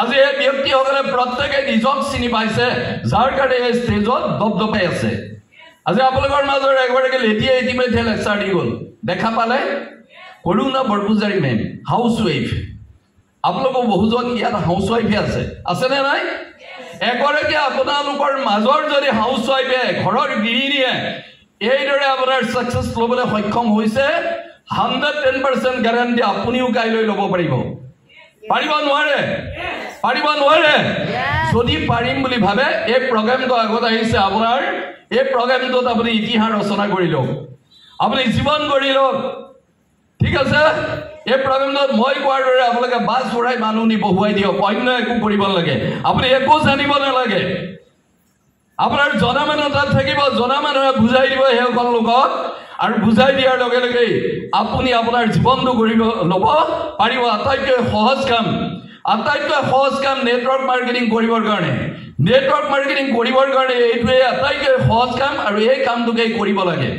আজি এই ব্যক্তিসকলে প্ৰত্যেকে নিজক চিনি পাইছে যাৰ কাৰণে এই ষ্টেজত দপদপাই আছে। আজি আপোনালোকৰ মাজৰ এগৰাকী লেটিয়ে ইতিমধ্যে লেকচাৰ দি গ'ল। দেখা পালে? Karuna Borpujari ma'am housewife আপোনালোকৰ বহুজন ইয়াত হাউচ ৱাইফে আছে। আছেনে নাই? এগৰাকী আপোনালোকৰ মাজৰ যদি হাউচ ৱাইফে ঘৰৰ গৃহিণীয়ে এইদৰে আপোনাৰ ছাকচেছ ল'বলৈ সক্ষম হৈছে হাণ্ড্ৰেড টেন পাৰ্চেণ্ট গেৰাণ্টি আপুনিও কাইলৈ ল'ব পাৰিব। পাৰিব নোৱাৰে। পাৰিব নোৱাৰে। যদি পাৰিম বুলি ভাবে এই প্ৰগ্ৰেমটো আগত আহিছে আপোনাৰ। এই প্ৰগ্ৰেমটোত আপুনি ইতিহাস ৰচনা কৰি লওক। আপুনি জীৱন কৰি লওক। ঠিক আছে? এই প্ৰগ্ৰেমটোত মই কোৱাৰ দৰে আপোনালোকে বাছ ফুৰাই মানুহ নি বহুৱাই দিয়ক। অন্য একো কৰিব নালাগে। আপুনি একো জানিব নালাগে। আপোনাৰ জনা মানুহ তাত থাকিব। জনা মানুহে বুজাই দিব সেইসকল লোকক। আৰু বুজাই দিয়াৰ লগে লগে আপুনি আপোনাৰ জীৱনটো কৰিব ল'ব পাৰিব আটাইতকৈ সহজ কাম। আটাইতকৈ সহজ কাম নেটৱৰ্ক মাৰ্কেটিং কৰিবৰ কাৰণে। নেটৱৰ্ক মাৰ্কেটিং কৰিবৰ কাৰণে এইটোৱে আটাইতকৈ সহজ কাম আৰু এই কামটোকে কৰিব লাগে।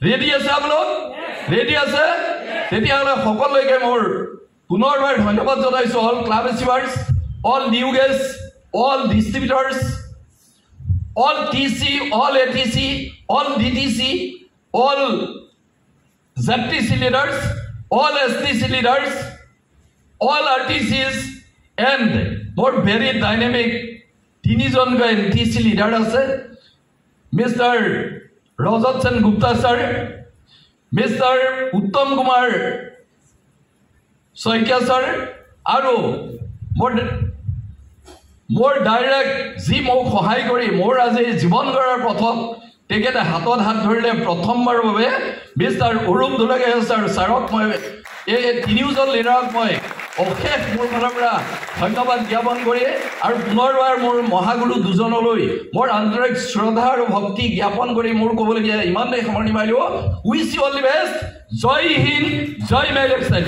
ৰেডি আছে আপোনালোক? ৰেডি আছে? তেতিয়াহ'লে সকলোকে মোৰ পুনৰবাৰ ধন্যবাদ জনাইছোঁ all club achievers all new guests all distributors all TC, all ATC, all DTC, all ZTC leaders, all STC leaders, all RTCs, and more very dynamic leader আছে mister Rajat Sen Gupta sir mister Uttam Kumar Saikia sir আৰু মোৰ মোৰ direct যি মোক সহায় কৰি মোৰ আজি জীৱন গঢ়াৰ পথত তেখেতে হাতত হাত ধৰিলে প্ৰথমবাৰৰ বাবে মিষ্টাৰ অৰূপ দোলাগে ছাৰ ছাৰক মই এই তিনিওজন লিডাৰক মই অশেষ মোৰ ফালৰ পৰা ধন্যবাদ জ্ঞাপন কৰি আৰু পুনৰবাৰ মোৰ মহাগুৰু দুজনলৈ মোৰ আন্তৰিক শ্ৰদ্ধা আৰু ভক্তি জ্ঞাপন কৰি মোৰ ক'বলগীয়া ইমানেই সামৰণি মাৰিলোঁ। Wish you all the best জয় হিন্দ জয় মেলেক্সাইড